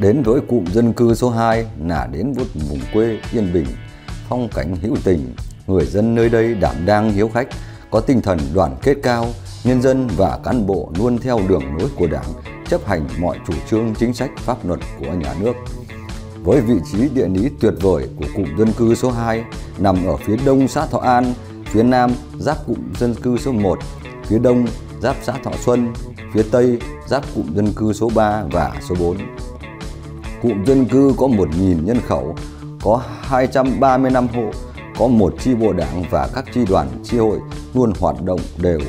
Đến với cụm dân cư số 2 là đến một vùng quê yên bình, phong cảnh hữu tình, người dân nơi đây đảm đang hiếu khách, có tinh thần đoàn kết cao, nhân dân và cán bộ luôn theo đường lối của Đảng, chấp hành mọi chủ trương chính sách pháp luật của nhà nước. Với vị trí địa lý tuyệt vời của cụm dân cư số 2 nằm ở phía đông xã Thọ An, phía nam giáp cụm dân cư số 1, phía đông giáp xã Thọ Xuân, phía tây giáp cụm dân cư số 3 và số 4. Cụm dân cư có 1.000 nhân khẩu, có 235 hộ, có một chi bộ đảng và các chi đoàn chi hội luôn hoạt động đều.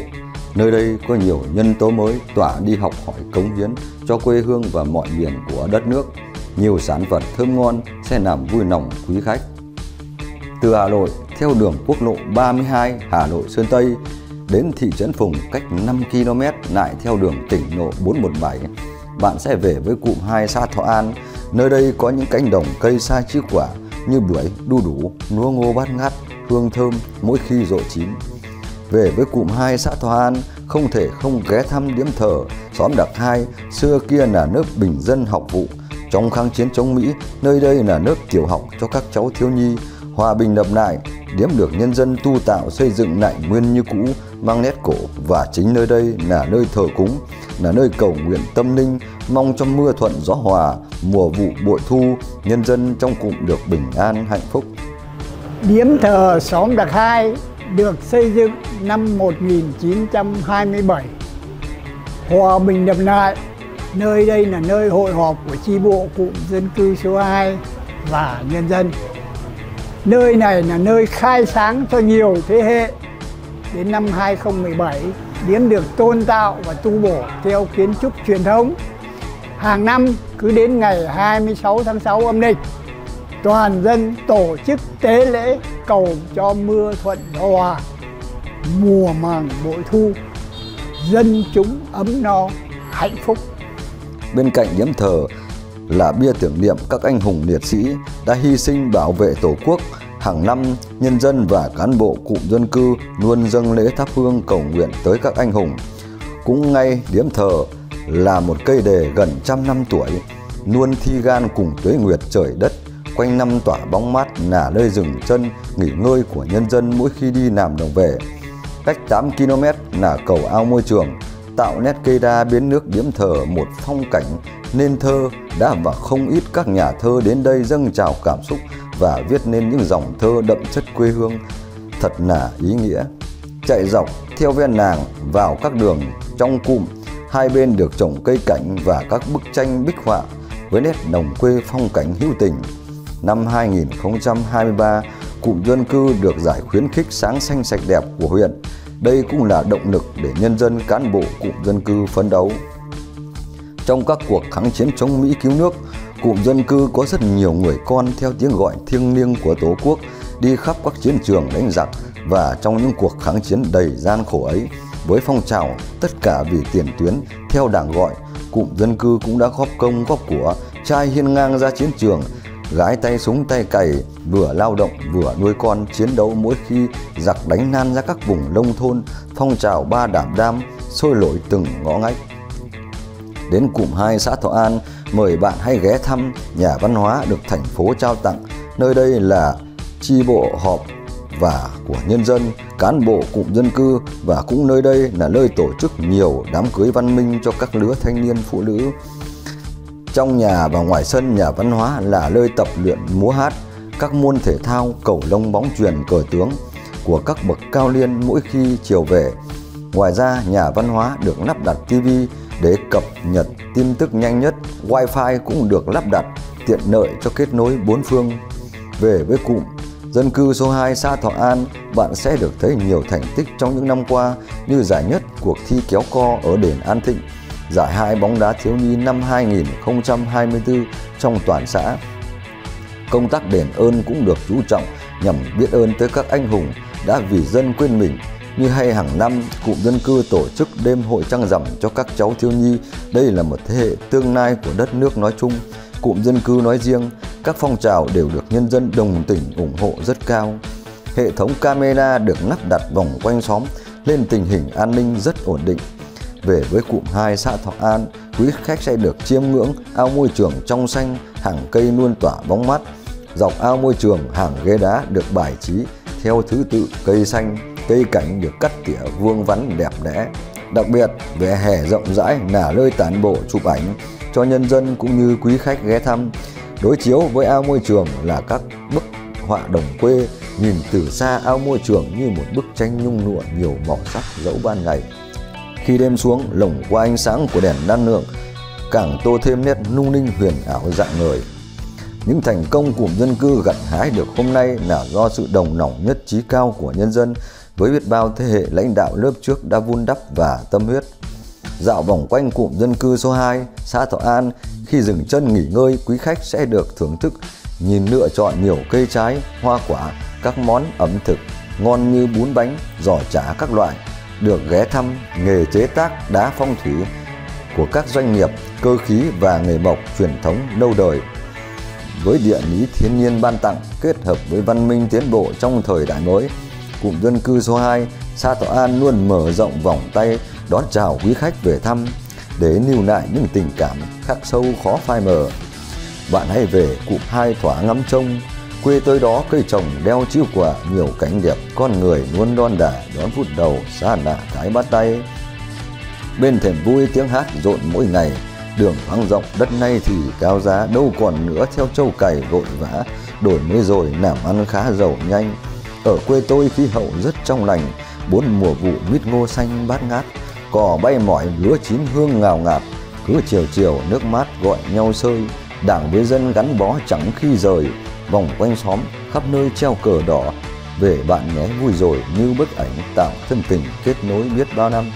Nơi đây có nhiều nhân tố mới tỏa đi học hỏi cống hiến cho quê hương và mọi miền của đất nước. Nhiều sản vật thơm ngon sẽ làm vui lòng quý khách. Từ Hà Nội theo đường quốc lộ 32 Hà Nội Sơn Tây đến thị trấn Phùng cách 5 km lại theo đường tỉnh lộ 417 bạn sẽ về với cụm 2 xã Thọ An. Nơi đây có những cánh đồng cây sai chiếc quả như bưởi, đu đủ, lúa ngô bát ngát, hương thơm mỗi khi rộ chín. Về với cụm 2 xã Thọ An, không thể không ghé thăm điếm thờ xóm Đặc Hai, xưa kia là nước bình dân học vụ. Trong kháng chiến chống Mỹ, nơi đây là nước tiểu học cho các cháu thiếu nhi. Hòa bình lập lại, điếm được nhân dân tu tạo xây dựng lại nguyên như cũ, mang nét cổ và chính nơi đây là nơi thờ cúng, là nơi cầu nguyện tâm linh, mong cho mưa thuận gió hòa, mùa vụ bội thu, nhân dân trong cụm được bình an hạnh phúc. Điếm thờ xóm Đặc Hai được xây dựng năm 1927. Hòa bình đập lại, nơi đây là nơi hội họp của chi bộ cụm dân cư số 2 và nhân dân. Nơi này là nơi khai sáng cho nhiều thế hệ. Đến năm 2017, điếm được tôn tạo và tu bổ theo kiến trúc truyền thống. Hàng năm cứ đến ngày 26 tháng 6 âm lịch, toàn dân tổ chức tế lễ cầu cho mưa thuận gió hòa, mùa màng bội thu, dân chúng ấm no, hạnh phúc. Bên cạnh điếm thờ là bia tưởng niệm các anh hùng liệt sĩ đã hy sinh bảo vệ Tổ quốc. Hàng năm, nhân dân và cán bộ cụm dân cư luôn dâng lễ thắp hương cầu nguyện tới các anh hùng. Cũng ngay điếm thờ là một cây đề gần trăm năm tuổi, luôn thi gan cùng tuế nguyệt trời đất, quanh năm tỏa bóng mát là nơi dừng chân nghỉ ngơi của nhân dân mỗi khi đi làm đồng về. Cách 8 km là cầu ao môi trường, tạo nét cây đa biến nước điếm thờ một phong cảnh nên thơ đã và không ít các nhà thơ đến đây dâng trào cảm xúc và viết nên những dòng thơ đậm chất quê hương thật là ý nghĩa. Chạy dọc theo ven nàng vào các đường trong cụm, hai bên được trồng cây cảnh và các bức tranh bích họa với nét đồng quê phong cảnh hữu tình. Năm 2023, cụm dân cư được giải khuyến khích sáng xanh sạch đẹp của huyện. Đây cũng là động lực để nhân dân cán bộ cụm dân cư phấn đấu. Trong các cuộc kháng chiến chống Mỹ cứu nước, cụm dân cư có rất nhiều người con theo tiếng gọi thiêng liêng của Tổ quốc đi khắp các chiến trường đánh giặc và trong những cuộc kháng chiến đầy gian khổ ấy, với phong trào tất cả vì tiền tuyến theo đảng gọi, cụm dân cư cũng đã góp công góp của, trai hiên ngang ra chiến trường, gái tay súng tay cày, vừa lao động vừa nuôi con chiến đấu mỗi khi giặc đánh nan ra các vùng nông thôn, phong trào ba đảm đam sôi nổi từng ngõ ngách đến cụm 2 xã Thọ An, mời bạn hãy ghé thăm nhà văn hóa được thành phố trao tặng. Nơi đây là chi bộ họp và của nhân dân, cán bộ cụm dân cư và cũng nơi đây là nơi tổ chức nhiều đám cưới văn minh cho các lứa thanh niên phụ nữ. Trong nhà và ngoài sân nhà văn hóa là nơi tập luyện múa hát, các môn thể thao, cầu lông bóng truyền cờ tướng của các bậc cao niên mỗi khi chiều về. Ngoài ra, nhà văn hóa được lắp đặt TV để cập nhật tin tức nhanh nhất. Wi-Fi cũng được lắp đặt tiện lợi cho kết nối bốn phương. Về với cụm dân cư số 2 xã Thọ An, bạn sẽ được thấy nhiều thành tích trong những năm qua như giải nhất cuộc thi kéo co ở đền An Thịnh, giải hai bóng đá thiếu nhi năm 2024 trong toàn xã. Công tác đền ơn cũng được chú trọng nhằm biết ơn tới các anh hùng đã vì dân quên mình như hay hàng năm, cụm dân cư tổ chức đêm hội trăng rằm cho các cháu thiếu nhi. Đây là một thế hệ tương lai của đất nước nói chung. Cụm dân cư nói riêng, các phong trào đều được nhân dân đồng tình ủng hộ rất cao. Hệ thống camera được lắp đặt vòng quanh xóm lên tình hình an ninh rất ổn định. về với cụm 2 xã Thọ An, quý khách sẽ được chiêm ngưỡng ao môi trường trong xanh, hàng cây luôn tỏa bóng mát. Dọc ao môi trường, hàng ghế đá được bài trí theo thứ tự cây xanh, cây cảnh được cắt tỉa vuông vắn đẹp đẽ. Đặc biệt, vỉa hè rộng rãi là nơi tản bộ chụp ảnh cho nhân dân cũng như quý khách ghé thăm. Đối chiếu với ao môi trường là các bức họa đồng quê, nhìn từ xa ao môi trường như một bức tranh nhung lụa nhiều màu sắc dẫu ban ngày. Khi đêm xuống, lồng qua ánh sáng của đèn đan lượng, càng tô thêm nét nung ninh huyền ảo dạng người. Những thành công của dân cư gặt hái được hôm nay là do sự đồng lòng nhất trí cao của nhân dân với biết bao thế hệ lãnh đạo lớp trước đã vun đắp và tâm huyết. Dạo vòng quanh cụm dân cư số 2, xã Thọ An, khi dừng chân nghỉ ngơi, quý khách sẽ được thưởng thức, nhìn lựa chọn nhiều cây trái, hoa quả, các món ẩm thực ngon như bún bánh, giò chả các loại, được ghé thăm nghề chế tác đá phong thủy của các doanh nghiệp, cơ khí và nghề mộc truyền thống lâu đời. Với địa lý thiên nhiên ban tặng kết hợp với văn minh tiến bộ trong thời đại mới, cụm dân cư số 2, xã Thọ An luôn mở rộng vòng tay đón chào quý khách về thăm để lưu lại những tình cảm khắc sâu khó phai mờ. Bạn hãy về cụm hai thỏa ngắm trông, quê tới đó cây trồng đeo chiêu quả nhiều cảnh đẹp, con người luôn đon đả đón phút đầu xa lạ cái bắt tay. Bên thềm vui tiếng hát rộn mỗi ngày, đường thoáng rộng đất nay thì cao giá đâu còn nữa theo châu cày vội vã, đổi mới rồi làm ăn khá giàu nhanh. Ở quê tôi khí hậu rất trong lành, bốn mùa vụ mít ngô xanh bát ngát, cỏ bay mỏi lúa chín hương ngào ngạt, cứ chiều chiều nước mát gọi nhau sơi, đảng với dân gắn bó chẳng khi rời, vòng quanh xóm khắp nơi treo cờ đỏ, về bạn nhé vui rồi như bức ảnh tạo thân tình kết nối biết bao năm.